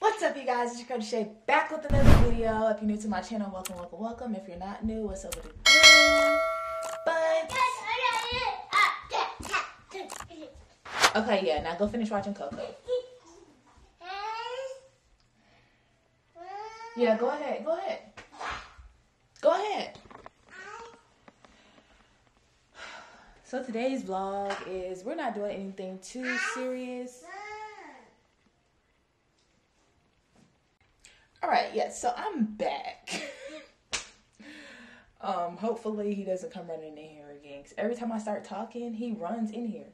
What's up, you guys? It's your girl Shea back with another video. If you're new to my channel, welcome, welcome, welcome. If you're not new, what's up with the? But okay, yeah. Now go finish watching Coco. Yeah, go ahead. Go ahead. Go ahead. So today's vlog is we're not doing anything too serious. All right, yes. so I'm back. um, hopefully he doesn't come running in here again. Cause every time I start talking, he runs in here.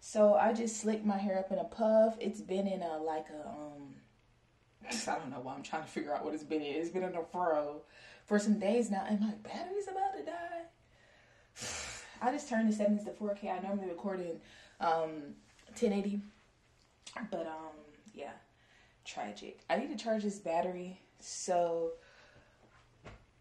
So I just slicked my hair up in a puff. It's been in a like a um, I don't know why I'm trying to figure out what it's been in. It's been in a fro for some days now, and my battery's about to die. I just turned the settings to 4K. I normally record in um 1080, but um yeah tragic. I need to charge this battery. So,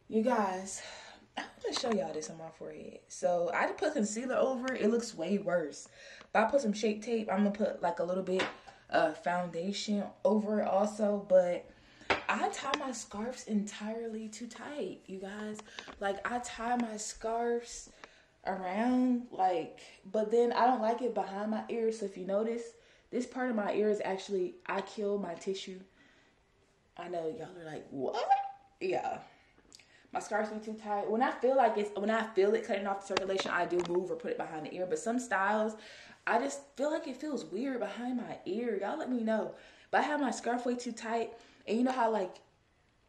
you guys, I'm gonna show y'all this on my forehead. So I put concealer over. It looks way worse. But I put some shape tape. I'm gonna put like a little bit of foundation over it also. But I tie my scarves entirely too tight, you guys. Like I tie my scarves around like, but then I don't like it behind my ears. So if you notice this part of my ear is actually, I kill my tissue. I know y'all are like, what? Yeah. My scarf's been too tight. When I feel like it's, when I feel it cutting off the circulation, I do move or put it behind the ear. But some styles, I just feel like it feels weird behind my ear. Y'all let me know. But I have my scarf way too tight. And you know how like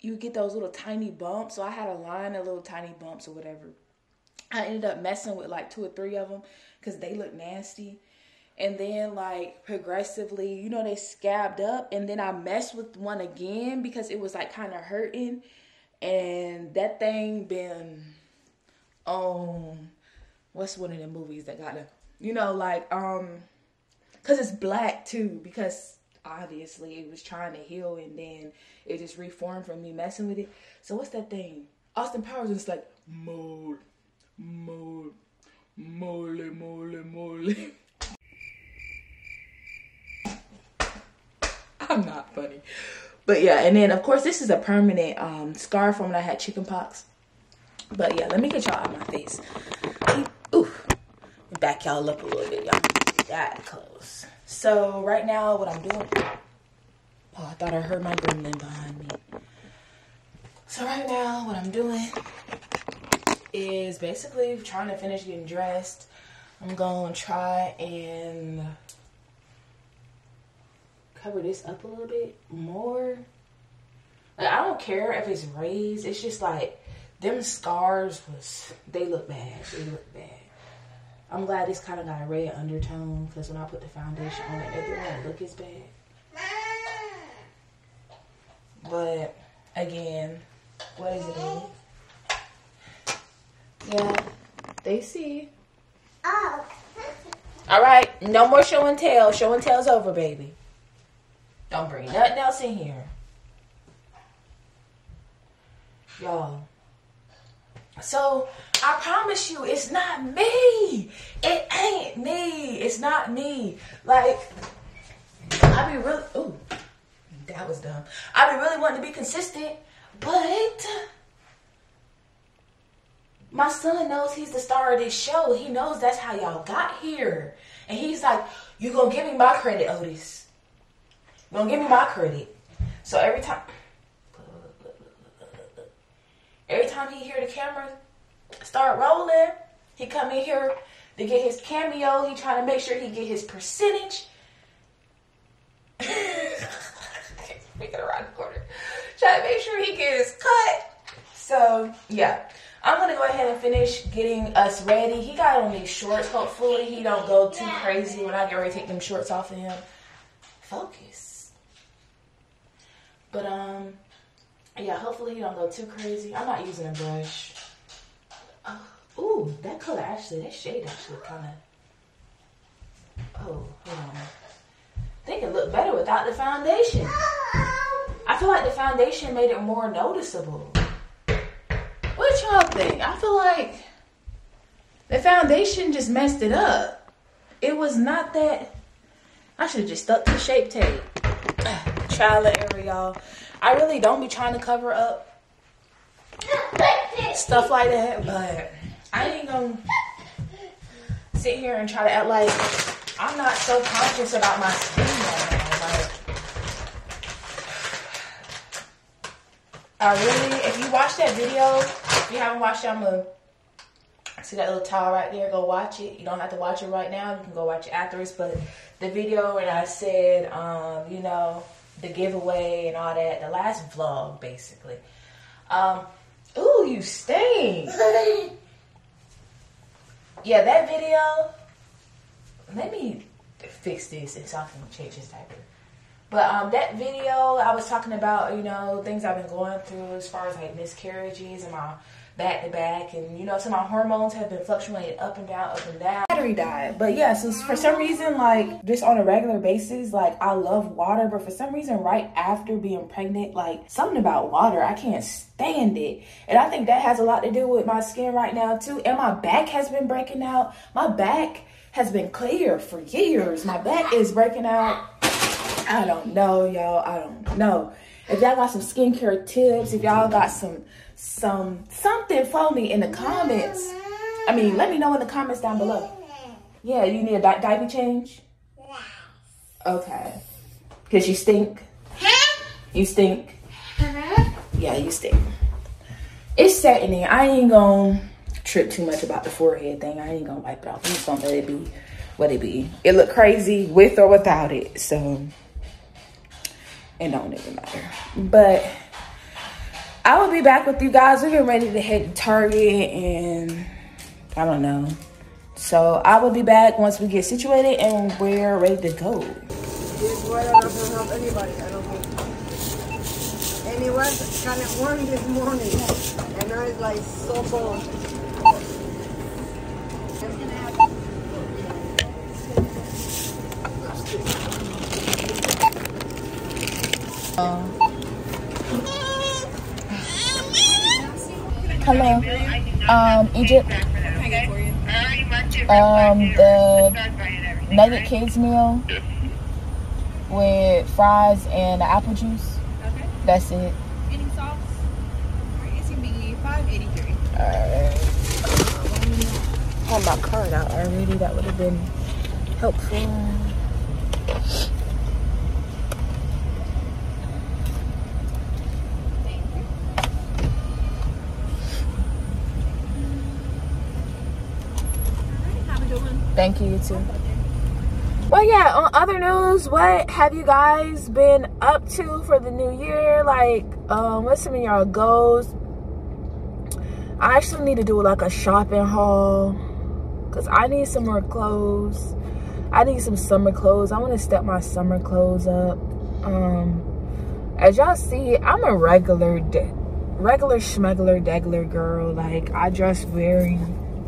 you get those little tiny bumps? So I had a line of little tiny bumps or whatever. I ended up messing with like two or three of them because they look nasty and then like progressively, you know, they scabbed up, and then I messed with one again because it was like kind of hurting, and that thing been on what's one of the movies that got a you know like um because it's black too because obviously it was trying to heal and then it just reformed from me messing with it. So what's that thing? Austin Powers is like mole, mole, mole, mole, mole. I'm not funny. But yeah, and then of course this is a permanent um, scar from when I had chicken pox. But yeah, let me get y'all out of my face. Ooh, back y'all up a little bit, y'all. That close. So right now, what I'm doing. Oh, I thought I heard my gremlin behind me. So right now, what I'm doing is basically trying to finish getting dressed. I'm gonna try and cover this up a little bit more. Like I don't care if it's raised. It's just like them scars was they look bad. They look bad. I'm glad this kind of got a red undertone because when I put the foundation on it, it didn't look as bad. But again, what is it? Yeah, they see. Oh. All right, no more show and tell. Show and tell's over, baby. Don't bring nothing else in here. Y'all. So I promise you, it's not me. It ain't me. It's not me. Like, I be really, ooh, that was dumb. I be really wanting to be consistent, but my son knows he's the star of this show. He knows that's how y'all got here. And he's like, you gonna give me my credit, Otis. Don't give me my credit. So every time, every time he hear the camera start rolling, he come in here to get his cameo. He trying to make sure he get his percentage. Make it around the corner. Trying to make sure he get his cut. So yeah. I'm gonna go ahead and finish getting us ready. He got on these shorts. Hopefully he don't go too crazy when I get ready to take them shorts off of him. Focus. But um, yeah, hopefully you don't go too crazy. I'm not using a brush. Oh, ooh, that color actually, that shade actually kind of. Oh, hold on. I think it looked better without the foundation. I feel like the foundation made it more noticeable. What y'all think? I feel like the foundation just messed it up. It was not that. I should have just stuck to shape tape. And error, y'all. I really don't be trying to cover up stuff like that, but I ain't gonna sit here and try to act like I'm not so conscious about my skin right now. Like, I really, if you watch that video, if you haven't watched it, I'm gonna see that little towel right there. Go watch it. You don't have to watch it right now. You can go watch it afterwards. But the video and I said, um, you know, the giveaway and all that, the last vlog basically. Um, ooh, you stink. yeah, that video. Let me fix this and so I can change this diaper. But um, that video, I was talking about, you know, things I've been going through as far as like miscarriages and my back to back, and you know, so my hormones have been fluctuating up and down, up and down. Battery died, but yeah, so for some reason, like just on a regular basis, like I love water, but for some reason, right after being pregnant, like something about water, I can't stand it, and I think that has a lot to do with my skin right now too, and my back has been breaking out. My back has been clear for years. My back is breaking out. I don't know, y'all. I don't know. If y'all got some skincare tips, if y'all got some some something for me in the comments. I mean, let me know in the comments down below. Yeah, you need a di diaper change? Okay. Because you stink? You stink? Yeah, you stink. It's setting I ain't gonna trip too much about the forehead thing. I ain't gonna wipe it off. I'm just gonna let it be what it be. It look crazy with or without it. So, it don't even matter. But I will be back with you guys. We're getting ready to head to Target and I don't know. So I will be back once we get situated and we're ready to go. This weather doesn't help anybody, I don't think. And it was kind of warm this morning. And now it's like so cold. Uh, Hello. Um, Egypt. Um, the nugget kids meal with fries and apple juice. Okay. That's it. Any sauce? Alright, it's gonna be five eighty three. Alright. Had my card out already. That would have been helpful. Have a good one. Thank you, you too. Well, yeah, on other news, what have you guys been up to for the new year? Like, um, what's some of y'all goals? I actually need to do like a shopping haul because I need some more clothes. I need some summer clothes. I want to step my summer clothes up. Um, as y'all see, I'm a regular, regular schmegler, degler girl. Like, I dress very,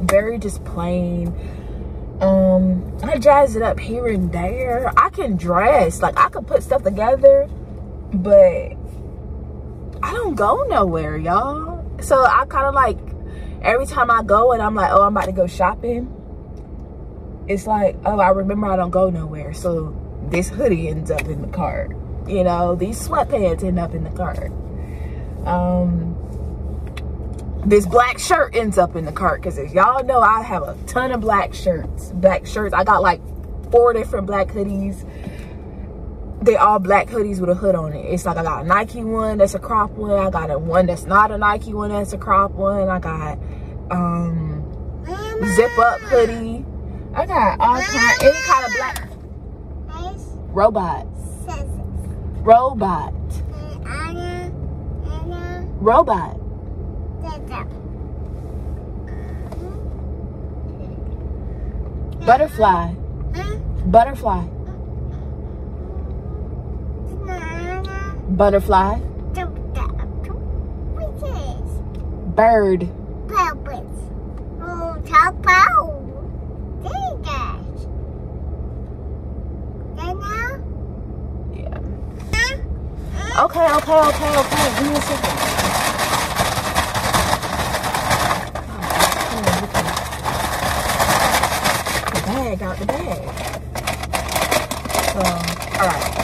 very just plain um i jazz it up here and there. I can dress. Like i can put stuff together but i don't go nowhere y'all. So i kind of like every time i go and i'm like oh i'm about to go shopping it's like oh i remember i don't go nowhere. So this hoodie ends up in the cart you know? These sweatpants end up in the cart. Um this black shirt ends up in the cart because as y'all know i have a ton of black shirts black shirts. I got like four different black hoodies. They all black hoodies with a hood on it. It's like i got a nike one that's a crop one. I got a one that's not a nike one that's a crop one. I got um zip up hoodie. I got all kind any kind of black robot. Robot robot butterfly. Butterfly. Butterfly. Bird. Yeah. Okay okay okay okay. Give me a second bag out the bag so all right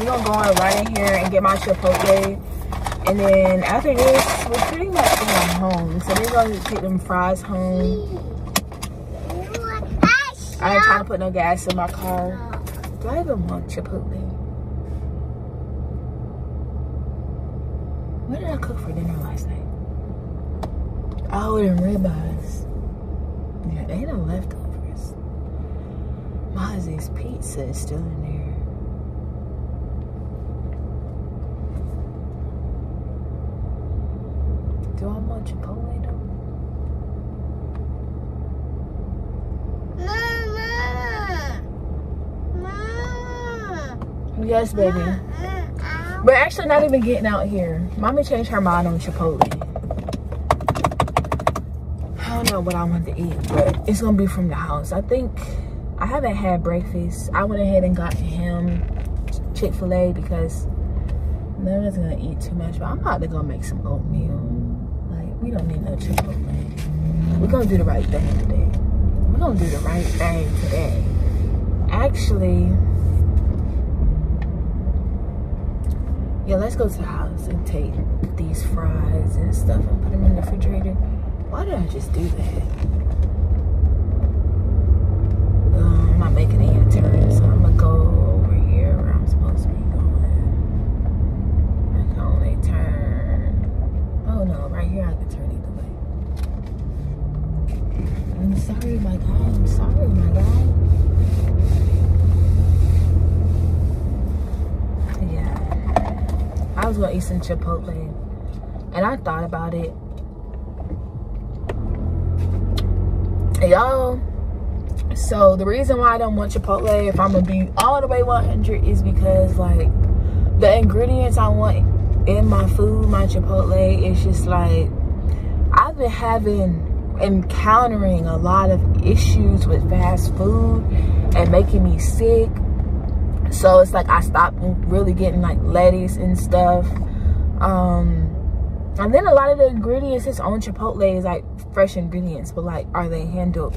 we're gonna go on right in here and get my Chipotle. And then after this, we're pretty much going home. So we're gonna take them fries home. I ain't trying to put no gas in my car. Do I even want Chipotle? What did I cook for dinner last night? Oh, them ribeyes. Yeah, they the leftovers. Mozzie's pizza is still in there. Do I want Chipotle though? Yes, baby. We're actually not even getting out here. Mommy changed her mind on Chipotle. I don't know what I want to eat, but it's gonna be from the house. I think I haven't had breakfast. I went ahead and got him Chick-fil-A because none of us gonna eat too much. But I'm about to go make some oatmeal. Like we don't need no Chipotle. We're gonna do the right thing today. We're gonna do the right thing today. Actually, yeah, let's go to the house and take these fries and stuff and put them in the refrigerator. Why did I just do that? Um, I'm not making any turn, so I'm gonna go over here where I'm supposed to be going. I can only turn. Oh no, right here I can turn either way. I'm sorry, my guy. I'm sorry, my guy. Yeah. I was gonna eat some Chipotle. And I thought about it. Y'all, so the reason why I don't want Chipotle, if I'm gonna be all the way 100, is because like the ingredients I want in my food, my Chipotle, is just like I've been having encountering a lot of issues with fast food and making me sick. So it's like I stopped really getting like lettuce and stuff. Um and then a lot of the ingredients it's on Chipotle is like fresh ingredients, but like are they handled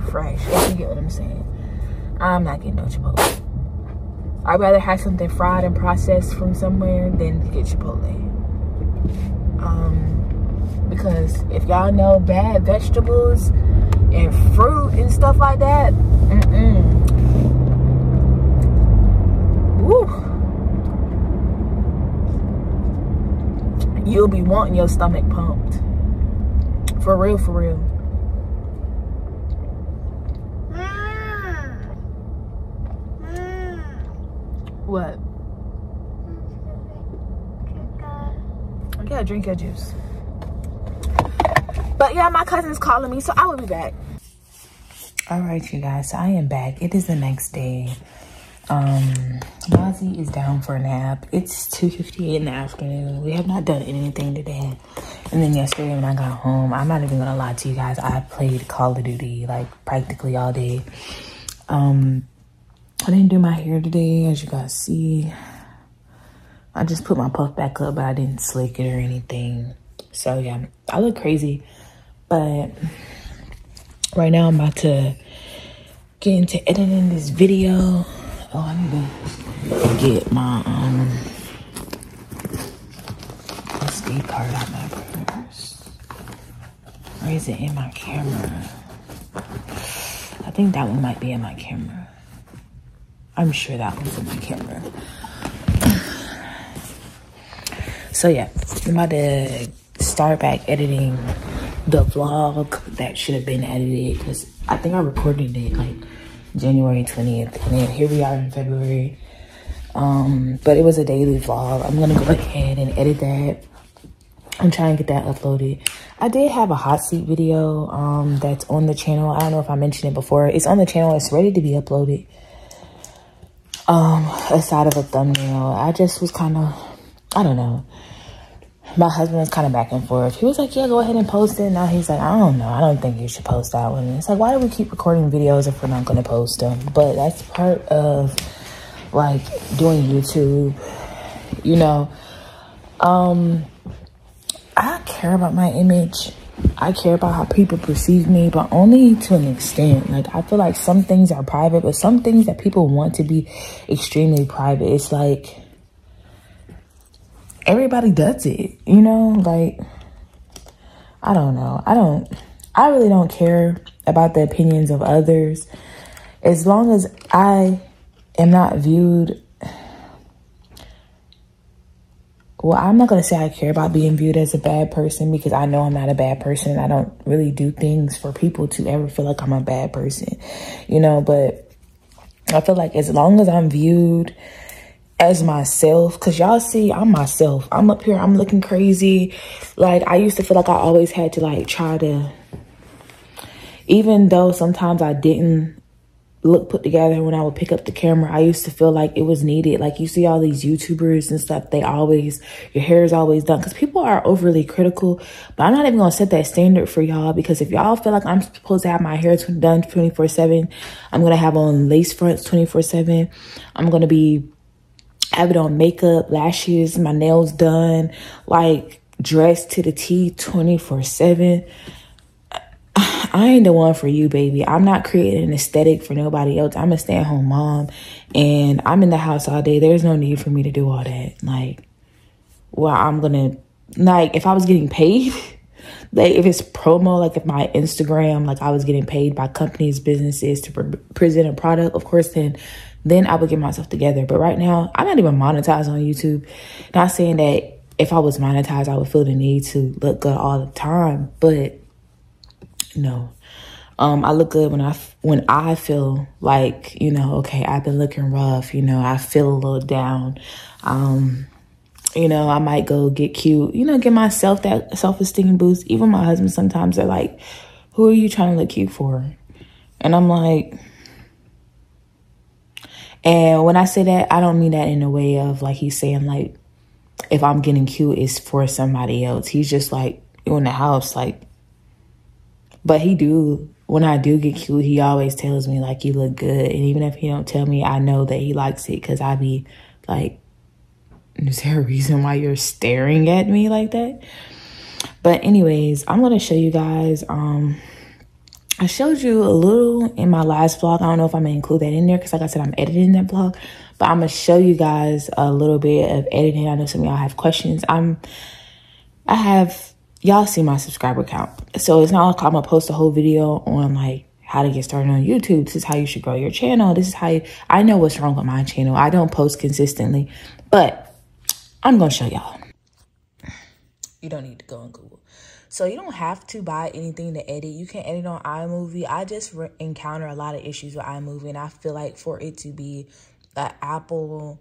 fresh? If you get what I'm saying. I'm not getting no Chipotle. I'd rather have something fried and processed from somewhere than get Chipotle. Um, because if y'all know bad vegetables and fruit and stuff like that, mm-mm. Woo. You'll be wanting your stomach pumped. For real, for real. What? Yeah, drink your juice. But yeah, my cousin's calling me, so I will be back. All right, you guys, so I am back. It is the next day. Um, Mozzie is down for a nap. It's 2.58 in the afternoon. We have not done anything today. And then yesterday when I got home, I'm not even gonna lie to you guys, I played Call of Duty like practically all day. Um, I didn't do my hair today, as you guys see. I just put my puff back up, but I didn't slick it or anything. So yeah, I look crazy. But right now I'm about to get into editing this video. Oh, I need to get my um SD card out my purse. Or is it in my camera? I think that one might be in my camera. I'm sure that was in my camera. So yeah, I'm about to start back editing the vlog that should have been edited because I think I recorded it like January 20th and then here we are in February. Um, but it was a daily vlog. I'm gonna go ahead and edit that. I'm trying to get that uploaded. I did have a hot seat video um, that's on the channel. I don't know if I mentioned it before. It's on the channel. It's ready to be uploaded. Um, aside of a thumbnail, I just was kind of, I don't know. My husband was kind of back and forth. He was like, yeah, go ahead and post it. Now he's like, I don't know. I don't think you should post that one. It's like, why do we keep recording videos if we're not going to post them? But that's part of like doing YouTube, you know. Um, I care about my image I care about how people perceive me, but only to an extent. Like, I feel like some things are private, but some things that people want to be extremely private, it's like everybody does it, you know? Like, I don't know. I don't, I really don't care about the opinions of others. As long as I am not viewed well, I'm not going to say I care about being viewed as a bad person because I know I'm not a bad person. I don't really do things for people to ever feel like I'm a bad person, you know, but I feel like as long as I'm viewed as myself, because y'all see, I'm myself. I'm up here, I'm looking crazy. Like, I used to feel like I always had to, like, try to, even though sometimes I didn't look put together when I would pick up the camera. I used to feel like it was needed. Like you see all these YouTubers and stuff, they always, your hair is always done. Because people are overly critical. But I'm not even going to set that standard for y'all. Because if y'all feel like I'm supposed to have my hair done 24-7, I'm going to have on lace fronts 24-7. I'm going to be, have it on makeup, lashes, my nails done, like dressed to the T 24-7 I ain't the one for you, baby. I'm not creating an aesthetic for nobody else. I'm a stay at home mom and I'm in the house all day. There's no need for me to do all that. Like, well, I'm gonna, like, if I was getting paid, like, if it's promo, like, if my Instagram, like, I was getting paid by companies, businesses to pre present a product, of course, then then I would get myself together. But right now, I'm not even monetized on YouTube. Not saying that if I was monetized, I would feel the need to look good all the time, but no. Um, I look good when I when I feel like you know, okay, I've been looking rough. You know, I feel a little down. Um, you know, I might go get cute. You know, give myself that self esteem boost. Even my husband sometimes they're like, "Who are you trying to look cute for?" And I'm like, and when I say that, I don't mean that in a way of like he's saying like, if I'm getting cute, it's for somebody else. He's just like you in the house, like but he do when I do get cute, he always tells me like you look good, and even if he don't tell me, I know that he likes it because I be like, is there a reason why you're staring at me like that? But anyways, I'm gonna show you guys. Um, I showed you a little in my last vlog. I don't know if I'm gonna include that in there because, like I said, I'm editing that vlog. But I'm gonna show you guys a little bit of editing. I know some of y'all have questions. I'm, I have y'all see my subscriber count. So it's not like I'm gonna post a whole video on like how to get started on YouTube. This is how you should grow your channel. This is how you, I know what's wrong with my channel. I don't post consistently, but I'm gonna show y'all. You don't need to go on Google. So you don't have to buy anything to edit. You can edit on iMovie. I just encounter a lot of issues with iMovie, and I feel like for it to be an Apple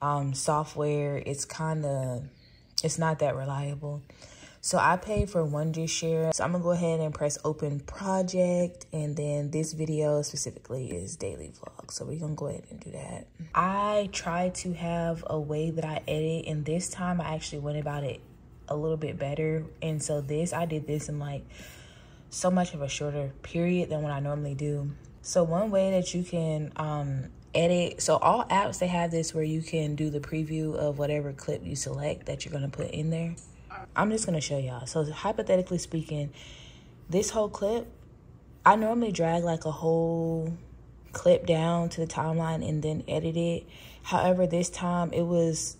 um, software, it's kind of, it's not that reliable. So I paid for Wondershare. So I'm gonna go ahead and press open project. And then this video specifically is daily vlog. So we're gonna go ahead and do that. I try to have a way that I edit. And this time I actually went about it a little bit better. And so this, I did this in like so much of a shorter period than what I normally do. So one way that you can um, edit, so all apps, they have this where you can do the preview of whatever clip you select that you're gonna put in there. I'm just to show y'all. So hypothetically speaking, this whole clip, I normally drag like a whole clip down to the timeline and then edit it. However, this time it was,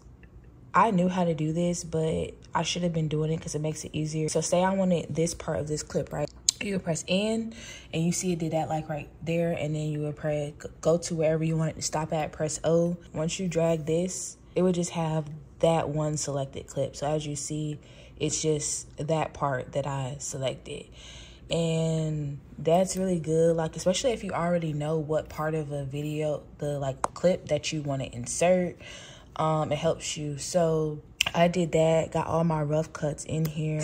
I knew how to do this, but I should have been doing it because it makes it easier. So say I wanted this part of this clip, right? You would press N and you see it did that like right there. And then you would press, go to wherever you want it to stop at, press O. Once you drag this, it would just have that one selected clip. So as you see, it's just that part that I selected. And that's really good. Like, especially if you already know what part of a video, the like clip that you want to insert, um, it helps you. So I did that, got all my rough cuts in here.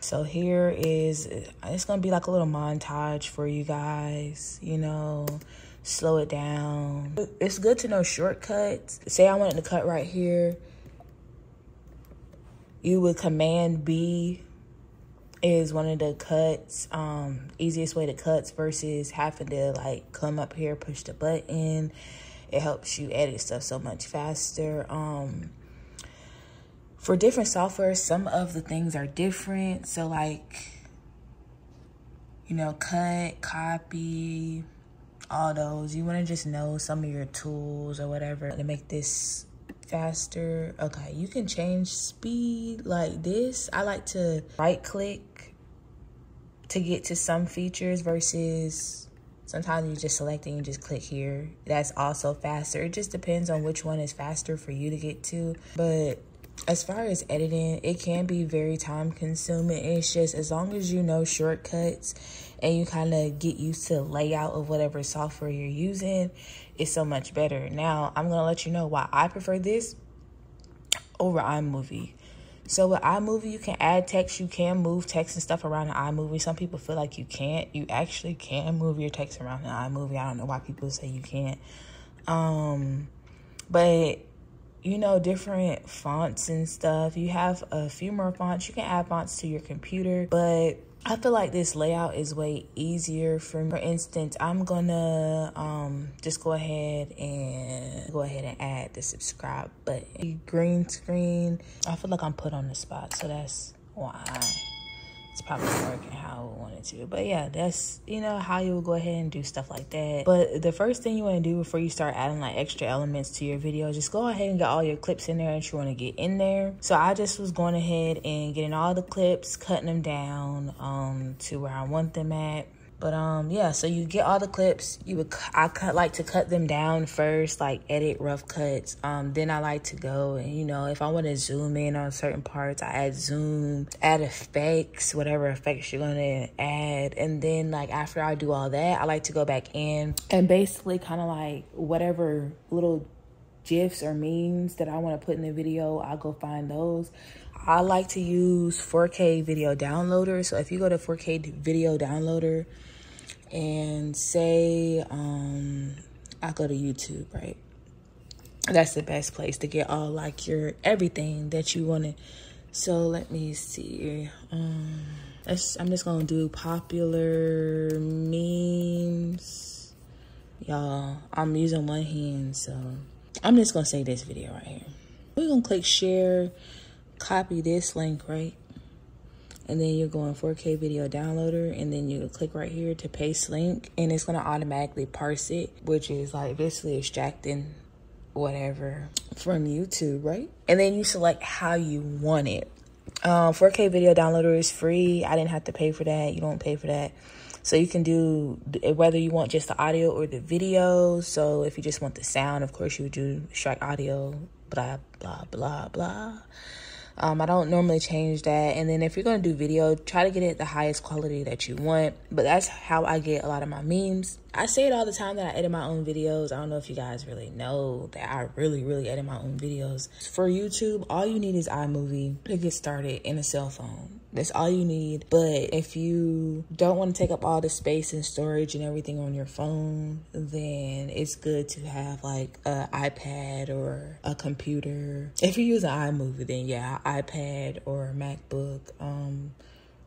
So here is, it's going to be like a little montage for you guys, you know, slow it down. It's good to know shortcuts. Say I wanted to cut right here you would command B is one of the cuts, um, easiest way to cuts versus having to like come up here, push the button. It helps you edit stuff so much faster. Um, for different software, some of the things are different. So like you know, cut, copy, all those. You want to just know some of your tools or whatever to make this faster. Okay, you can change speed like this. I like to right click to get to some features versus sometimes you just select and you just click here. That's also faster. It just depends on which one is faster for you to get to. But as far as editing, it can be very time consuming. It's just as long as you know shortcuts and you kind of get used to layout of whatever software you're using, it's so much better. Now, I'm going to let you know why I prefer this over iMovie. So with iMovie, you can add text, you can move text and stuff around in iMovie. Some people feel like you can't. You actually can move your text around in iMovie. I don't know why people say you can't. Um, but you know, different fonts and stuff. You have a few more fonts. You can add fonts to your computer, but I feel like this layout is way easier for me. For instance, I'm gonna um, just go ahead and go ahead and add the subscribe button. Green screen. I feel like I'm put on the spot, so that's why it's probably working how to. But yeah, that's you know how you would go ahead and do stuff like that. But the first thing you want to do before you start adding like extra elements to your video, just go ahead and get all your clips in there that you want to get in there. So I just was going ahead and getting all the clips, cutting them down um, to where I want them at. But um yeah, so you get all the clips. You would I cut like to cut them down first, like edit rough cuts. Um then I like to go and you know if I want to zoom in on certain parts, I add zoom, add effects, whatever effects you're gonna add, and then like after I do all that, I like to go back in and basically kind of like whatever little gifs or memes that I want to put in the video, I'll go find those. I like to use 4K video downloader. So if you go to 4K video downloader, and say um, I go to YouTube, right? That's the best place to get all like your everything that you want to. So let me see. Um, I'm just gonna do popular memes. Y'all, I'm using one hand, so I'm just gonna say this video right here. We're gonna click share, copy this link, right? And then you're going 4K video downloader and then you click right here to paste link and it's going to automatically parse it, which is like basically extracting whatever from YouTube, right? And then you select how you want it. Um, 4K video downloader is free. I didn't have to pay for that. You don't pay for that. So you can do whether you want just the audio or the video. So if you just want the sound, of course you would do extract audio, blah, blah, blah, blah. Um, I don't normally change that. And then if you're going to do video, try to get it the highest quality that you want. But that's how I get a lot of my memes. I say it all the time that I edit my own videos. I don't know if you guys really know that I really, really edit my own videos. For YouTube, all you need is iMovie to get started in a cell phone. That's all you need. But if you don't want to take up all the space and storage and everything on your phone, then it's good to have like an iPad or a computer. If you use an iMovie, then yeah, iPad or MacBook. Um,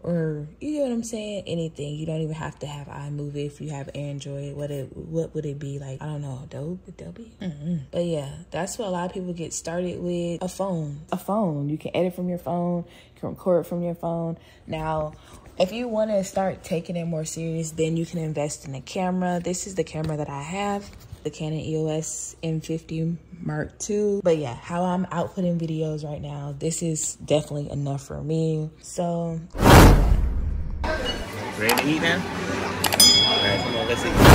or you know what I'm saying? Anything. You don't even have to have iMovie if you have Android. What it what would it be like? I don't know. Adobe, Adobe. Mm-hmm. But yeah, that's what a lot of people get started with. A phone. A phone. You can edit from your phone. You can record from your phone. Now. If you want to start taking it more serious, then you can invest in a camera. This is the camera that I have the Canon EOS M50 Mark II. But yeah, how I'm outputting videos right now, this is definitely enough for me. So. Ready to eat now? All right, come on, let's eat.